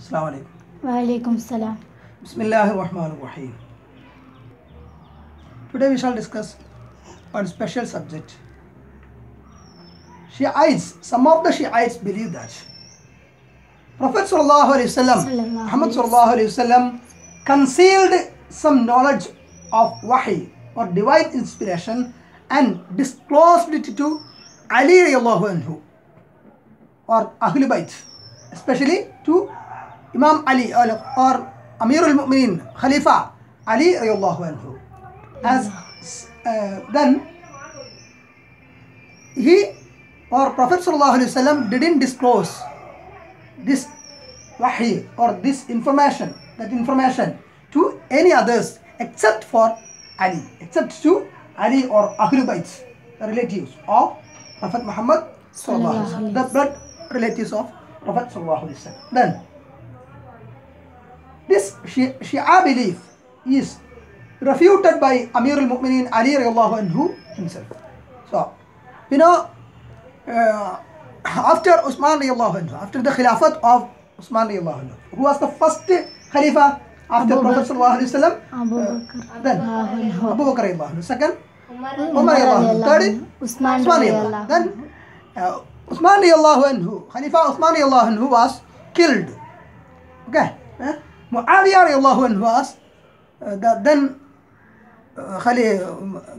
अस्सलाम वालेकुम वालेकुम सलाम Bismillahirrahmanirrahim. Today we shall discuss on special subject. Shiites, some of the Shiites believe that Prophet sallallahu alaihi wasallam, Muhammad sallallahu alaihi wasallam concealed some knowledge of wahi or divine inspiration and disclosed it to Ali radiallahu anhu or Ahlul Bayt, especially to Ali or, or Amir al-Mu'minin, Khalifa Ali anhu. As uh, then he or Prophet sallallahu didn't disclose this wahi or this information, that information to any others except for Ali, except to Ali or Ahlul Bayt, the relatives of Prophet Muhammad sallallahu the blood relatives of Prophet sallallahu. Then this Shi- Shia belief is refuted by Amir al-Mu'minin Ali radiallahu anhu himself. So, you know, uh, after Usman radiallahu anhu, after the Khilafat of Usman radiallahu anhu, who was the first Khalifa after Abu Prophet sallallahu alaihi wasallam? Abu Uh, Bakr then radiallahu Abu Bakr radiallahu anhu. Second, Umar radiallahu anhu. Third, Usman anhu. Then uh, Usman radiallahu anhu, Khalifa Usman radiallahu anhu was killed. Okay. Eh? Muawiyah radiallahu anhu was uh, the then uh,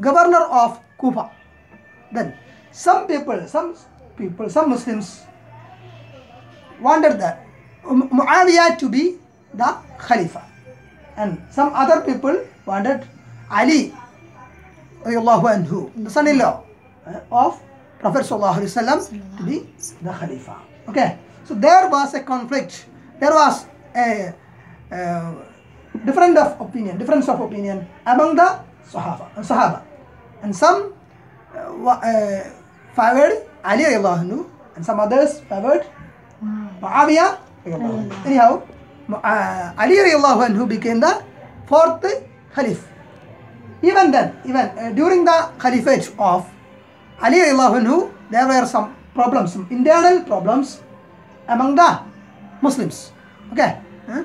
governor of Kufa. Then some people, some people, some Muslims wanted that Muawiyah to be the Khalifa. And some other people wanted Ali radiallahu anhu, the son-in-law uh, of Prophet sallallahu alaihi wasallam to be the Khalifa. Okay, so there was a conflict. There was a uh, different of opinion, difference of opinion among the Sahaba, uh, Sahaba. and some uh, uh, favored Ali anhu, and some others favored Muawiyah. Anyhow, uh, Ali anhu became the fourth Khalif. Even then, even uh, during the Caliphate of Ali anhu, there were some problems, some internal problems among the Muslims. Okay, huh?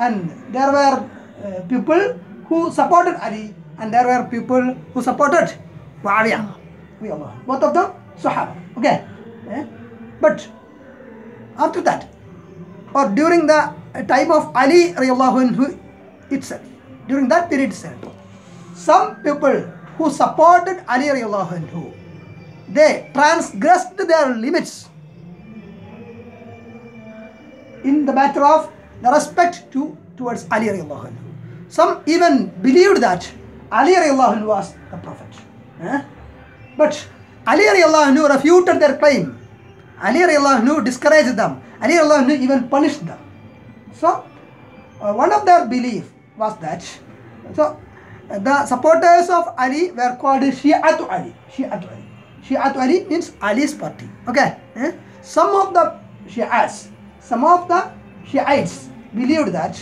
And there were uh, people who supported Ali, and there were people who supported Muawiyah. radiallahu. Both of them Sahaba. Okay, eh? but after that, or during the time of Ali anhu itself, during that period itself, some people who supported Ali anhu, they transgressed their limits in the matter of the respect to towards Ali radiallahu. Some even believed that Ali radiallahu was the Prophet. eh? But Ali radiallahu refuted their claim. Ali radiallahu discouraged them. Ali radiallahu even punished them. So, uh, one of their belief was that so uh, the supporters of Ali were called Shi'atu Ali. Shi'atu Ali. Shi'atu Ali means Ali's party. Okay. eh? Some of the Shi'as, some of the Shi'ites believed that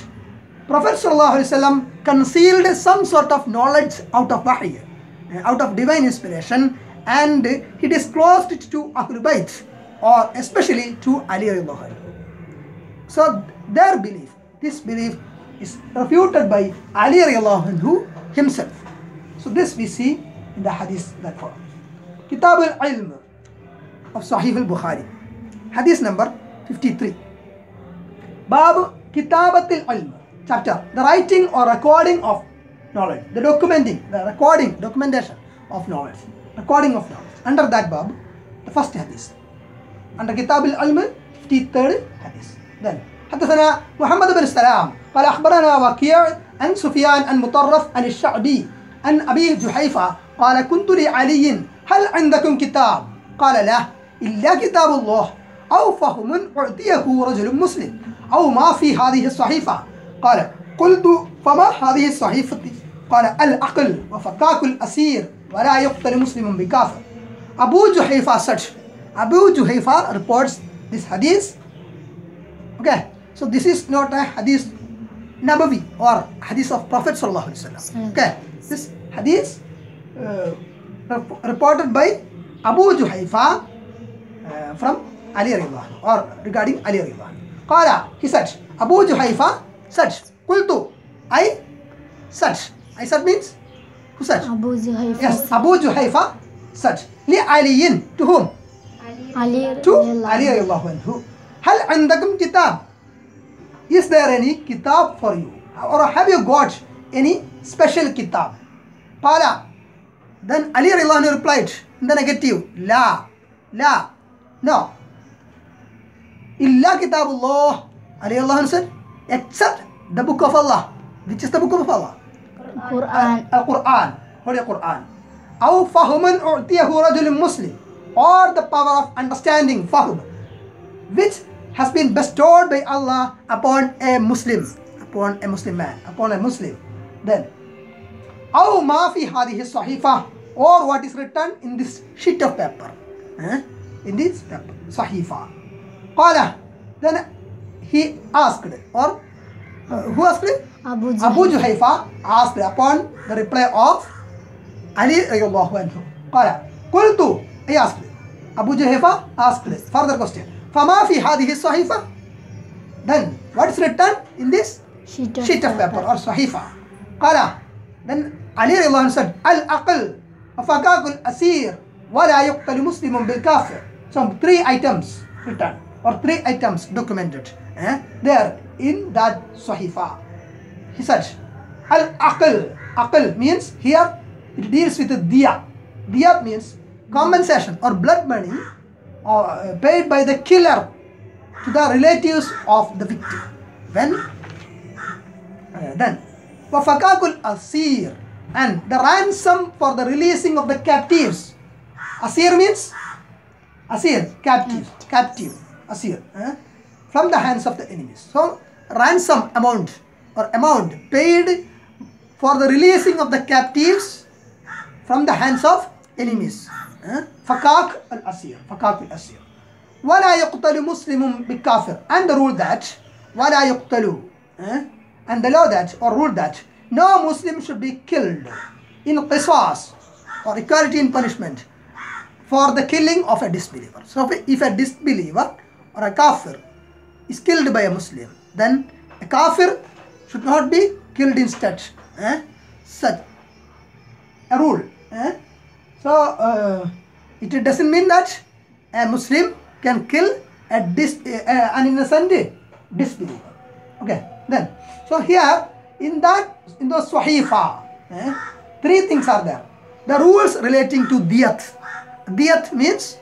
Prophet wasallam concealed some sort of knowledge out of wahy, uh, out of divine inspiration, and he disclosed it to Ahlul Bayt, or especially to Ali. So their belief, this belief is refuted by Ali himself. So this we see in the hadith that follows. Kitab al-Ilm of Sahih al-Bukhari. Hadith number 53. Bab Al-Ilm. Chapter. The writing or recording of knowledge. The documenting, the recording, documentation of knowledge. Recording of knowledge. Under that Bab, the first hadith. عند كتاب العلم 53 حديث then حدثنا محمد بن السلام قال أخبرنا وكيع عن سفيان عن مطرف عن الشعبي عن أبي جحيفة قال كنت لعلي هل عندكم كتاب قال لا إلا كتاب الله أو فهم أعطيه رجل مسلم أو ما في هذه الصحيفة قال قلت فما هذه الصحيفة قال العقل وفكاك الأسير ولا يقتل مسلم بكافر Abu Juhayfa said, Abu Juhayfa reports this hadith. Okay, so this is not a hadith Nabawi or hadith of Prophet Sallallahu Alaihi Wasallam. Okay, this hadith uh, rep- reported by Abu Juhayfa uh, from Ali Ridwan or regarding Ali Ridwan. Kala, he said, Abu Juhaifa said, Kultu, I said, I said means, who said? Abu Juhaifa. Yes, Abu Juhaifa said, Li Aliyin, to whom? Ali. To Ali Ridwan. Who? Hal andakum kitab? Is there any kitab for you? Or have you got any special kitab? Kala, then Ali Ridwan replied, in the negative, La, La, no, إلا كتاب الله Ali radiallahu anhu said except the book of Allah which is the book of Allah Quran. القرآن Holy Quran أو فهم أعطيه رجل مسلم or the power of understanding فهم which has been bestowed by Allah upon a Muslim upon a Muslim man upon a Muslim then أو ما في هذه الصحيفة or what is written in this sheet of paper eh? in this paper صحيفة Qala. Then he asked or uh, who asked? Abu Juhayfa. Abu asked upon the reply of Ali radiallahu anhu. Qala. Qultu. He asked. Abu Juhayfa asked. Further question. Fama fi hadhihi sahifa? Then what's written in this? Sheet of, sheet of paper. paper or sahifa. Qala. Then Ali radiallahu said, Al-aql. Afakakul asir. Wala yuqtalu muslimun bil kafir. Some three items written or three items documented eh, there in that Sahifa. He said, Al-Aql. Aql means here it deals with the diya. Diya means compensation or blood money uh, paid by the killer to the relatives of the victim. When? Uh, then. Wafakakul asir. And the ransom for the releasing of the captives. Asir means? Asir, captive, captive asir eh? from the hands of the enemies so ransom amount or amount paid for the releasing of the captives from the hands of enemies eh? fakak al asir fakak al asir ولا يقتل مسلم بالكافر and the rule that ولا يقتل eh? and the law that or rule that no Muslim should be killed in qisas or equality in punishment for the killing of a disbeliever. So if- if a disbeliever or a kafir is killed by a Muslim, then a kafir should not be killed instead. Eh? Such a rule. Eh? So uh, it doesn't mean that a Muslim can kill a dis, uh, an innocent disbeliever. Okay. Then so here in that in the Swahifa, eh, three things are there. The rules relating to diyat. Diyat means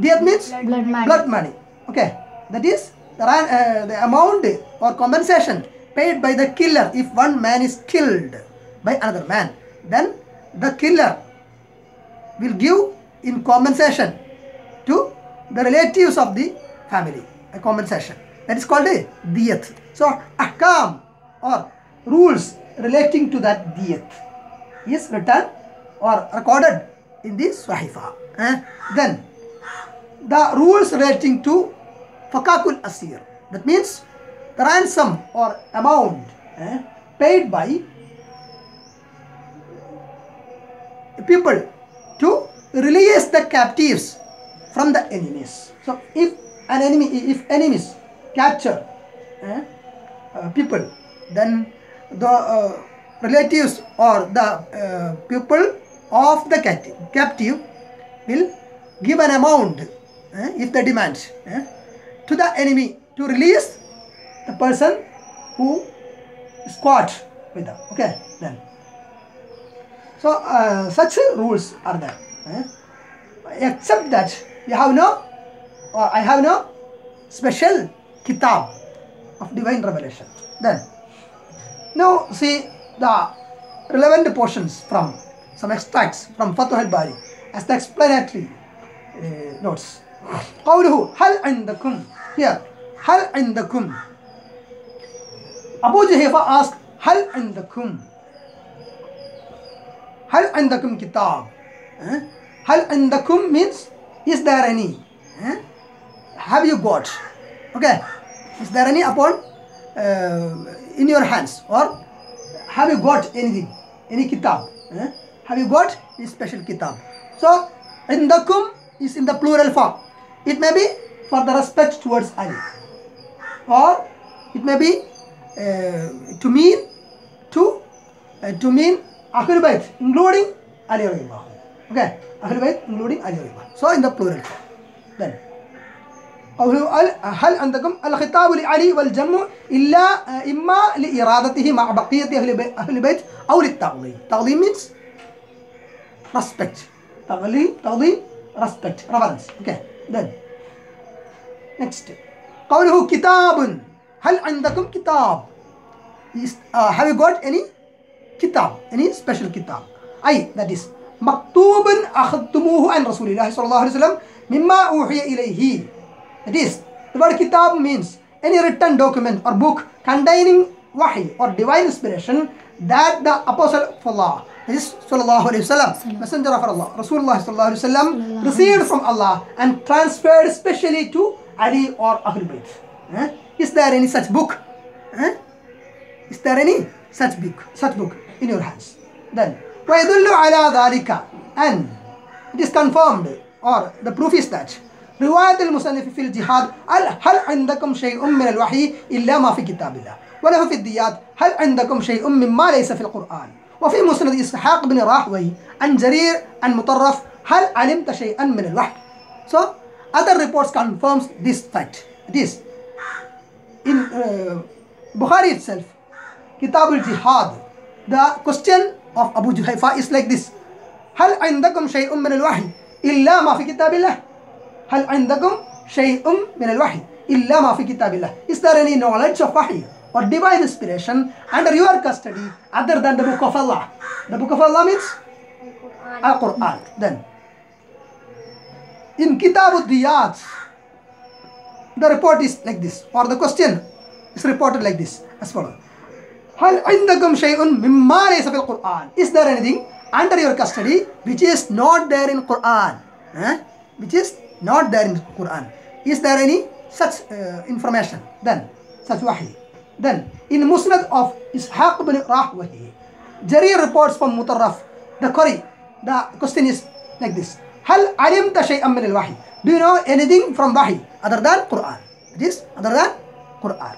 diyat means Blood money. blood money. Okay, that is the, uh, the amount or compensation paid by the killer if one man is killed by another man. Then the killer will give in compensation to the relatives of the family a compensation. That is called a diyat. So ahkam or rules relating to that diyat is written or recorded in the Sahifa. Eh? Then the rules relating to fakakul asir. That means the ransom or amount eh, paid by people to release the captives from the enemies. So if an enemy, if enemies capture eh, uh, people, then the uh, relatives or the uh, people of the captive, captive will give an amount eh, if they demand eh, to the enemy to release the person who caught with them. Okay, then. So uh, such rules are there. eh. Except that we have no, or I have no special kitab of divine revelation. Then, now see the relevant portions from some extracts from Fath al-Bari as the explanatory uh, notes. Qawluhu, hal indakum. Here, hal indakum. Abu Jahfa asked, hal indakum. Hal indakum kitab. Eh? Hal indakum means, is there any? Eh? Have you got? Okay. Is there any upon uh, in your hands or have you got anything? Any kitab? Eh? Have you got any special kitab? So, indakum is in the plural form. It may be for the respect towards Ali or it may be uh, to mean to uh, to mean Ahlul Bayt including Ali. Okay, Ahlul Bayt including Ali. So in the plural form. Then هل عندكم الخطاب لعلي والجمع إلا آه، إما لإرادته مع بقية أهل أهل البيت أو للتعظيم تعظيم means respect تعظيم تعظيم respect reverence okay then next قوله كتاب هل عندكم كتاب Is- uh, have you got any kitab any special kitab أي that is مكتوب أخذتموه عن رسول الله صلى الله عليه وسلم مما أوحي إليه that is the word kitab means any written document or book containing wahi or divine inspiration that the apostle of Allah that is sallallahu alaihi wasallam messenger of Allah Rasulullah sallallahu alaihi wasallam received from Allah and transferred specially to Ali or Ahlul Bayt Eh? is there any such book Eh? Is there any such book, such book in your hands? Then, ويدل على ذلك and it is confirmed or the proof is that رواية المصنف في الجهاد هل, هل عندكم شيء من الوحي إلا ما في كتاب الله وله في الديات هل عندكم شيء مما ليس في القرآن وفي مسند إسحاق بن راهوي عن جرير عن مطرف هل علمت شيئا من الوحي So other reports confirms this fact. It is in uh, Bukhari itself, Kitab al-Jihad, the question of Abu Juhayfa is like this. هل عندكم شيء من الوحي إلا ما في كتاب الله؟ هل عندكم شيء من الوحي إلا ما في كتاب الله? Is there any knowledge of wahi or divine inspiration under your custody other than the book of Allah? The book of Allah means Al-Quran. Then, in Kitab al-Diyat, the report is like this or the question is reported like this as follows هل عندكم شيء مما ليس في القرآن is there anything under your custody which is not there in Quran eh? which is not there in Quran is there any such uh, information then such wahi Then, in Musnad of Ishaq bin Rahwahi, Jari reports from Mutarraf, the query, the question is like this. Hal alim shay'an min al-wahi? Do you know anything from wahi other than Quran? this other than Quran.